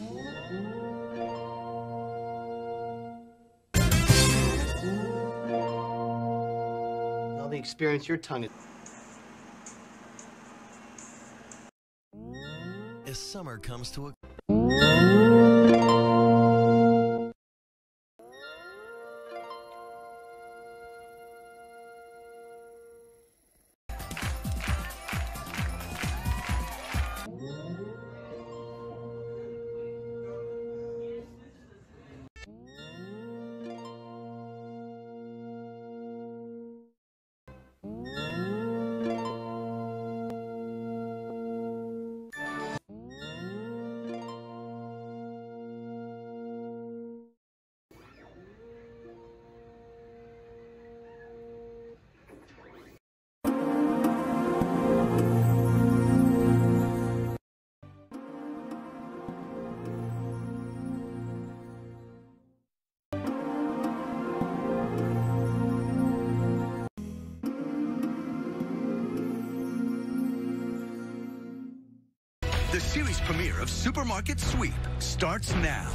All the experience your tongue is. As summer comes to a The series premiere of Supermarket Sweep starts now.